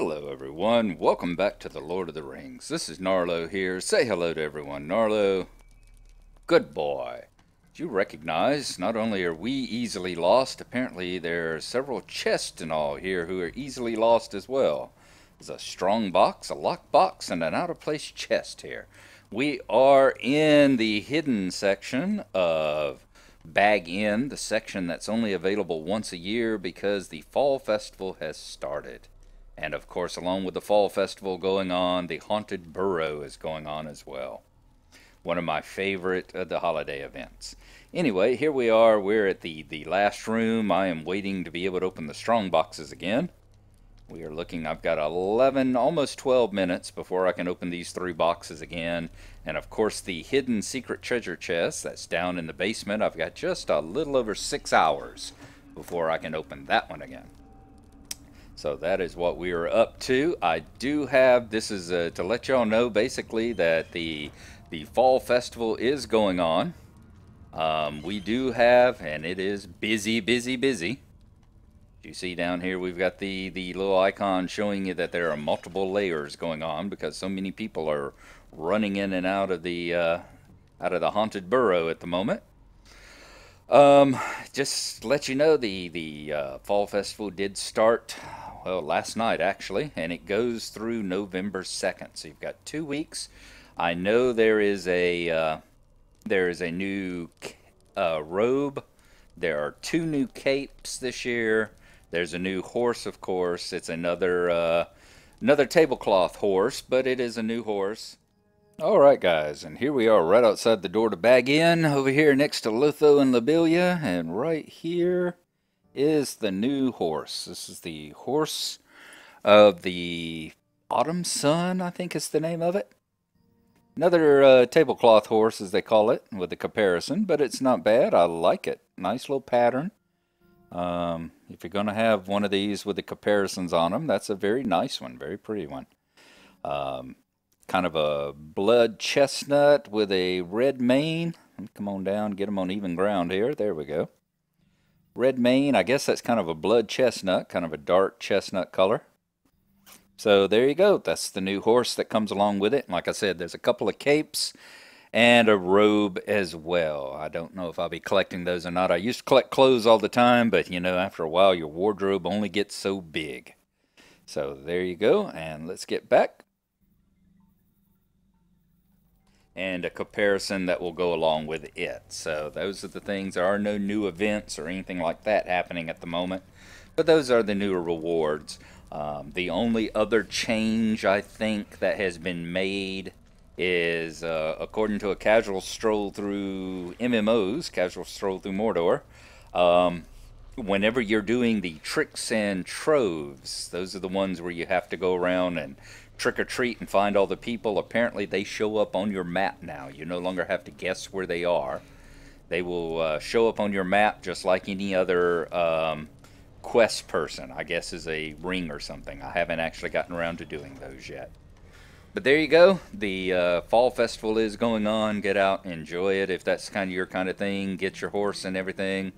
everyone. Welcome back to the Lord of the Rings. This is Gnarlo here. Say hello to everyone. Gnarlo, good boy. Do you recognize, not only are we easily lost, apparently there are several chests and all here who are easily lost as well. There's a strong box, a lock box, and an out-of-place chest here. We are in the hidden section of Bag End, the section that's only available once a year because the Fall Festival has started. And of course, along with the Fall Festival going on, the Haunted Burrow is going on as well. One of my favorite of the holiday events. Anyway, here we are. We're at the, the last room. I am waiting to be able to open the strong boxes again. We are looking, I've got 11, almost 12 minutes before I can open these three boxes again. And of course, the hidden secret treasure chest that's down in the basement, I've got just a little over six hours before I can open that one again. So that is what we are up to. I do have, this is uh, to let y'all know basically that the, the fall festival is going on. Um, we do have, and it is busy, busy, busy. You see down here, we've got the, the little icon showing you that there are multiple layers going on because so many people are running in and out of the, uh, out of the haunted burrow at the moment. Um, just let you know the the uh, fall festival did start well, last night actually, and it goes through November 2nd. So you've got two weeks. I know there is a uh, there is a new uh, robe. There are two new capes this year. There's a new horse, of course. It's another uh, another tablecloth horse, but it is a new horse. All right, guys, and here we are right outside the door to Bag End, over here next to Lotho and Lobelia, and right here is the new horse. This is the horse of the Autumn Sun, I think is the name of it. Another uh, tablecloth horse, as they call it, with a caparison, but it's not bad. I like it. Nice little pattern. Um, if you're going to have one of these with the caparisons on them, that's a very nice one, very pretty one. Um, kind of a blood chestnut with a red mane. Come on down, get them on even ground here. There we go. Red mane, I guess that's kind of a blood chestnut, kind of a dark chestnut color. So there you go. That's the new horse that comes along with it. like I said, there's a couple of capes and a robe as well. I don't know if I'll be collecting those or not. I used to collect clothes all the time, but you know, after a while, your wardrobe only gets so big. So there you go. And let's get back and a caparison that will go along with it. So those are the things. There are no new events or anything like that happening at the moment, but those are the newer rewards. Um, the only other change I think that has been made is, uh, according to a casual stroll through MMOs, casual stroll through Mordor, um, whenever you're doing the tricks and troves, those are the ones where you have to go around and trick or treat and find all the people. Apparently, they show up on your map now. You no longer have to guess where they are. They will uh, show up on your map just like any other um, quest person. I guess is a ring or something. I haven't actually gotten around to doing those yet. But there you go. The uh, fall festival is going on. Get out, enjoy it if that's kind of your kind of thing. Get your horse and everything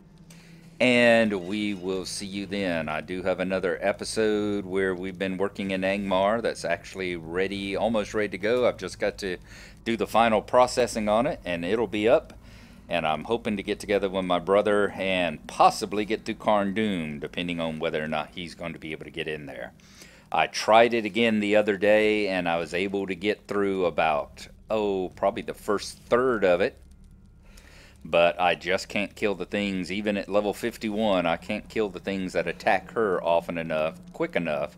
and we will see you then. I do have another episode where we've been working in Angmar that's actually ready, almost ready to go. I've just got to do the final processing on it, and it'll be up. And I'm hoping to get together with my brother and possibly get to Carn Dûm, depending on whether or not he's going to be able to get in there. I tried it again the other day, and I was able to get through about, oh, probably the first third of it but I just can't kill the things, even at level 51, I can't kill the things that attack her often enough, quick enough,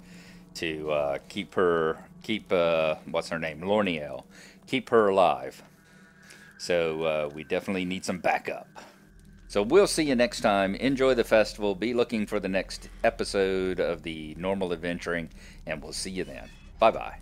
to uh, keep her, keep, uh, what's her name, Lorniel, keep her alive. So uh, we definitely need some backup. So we'll see you next time. Enjoy the festival. Be looking for the next episode of the Normal Adventuring, and we'll see you then. Bye bye.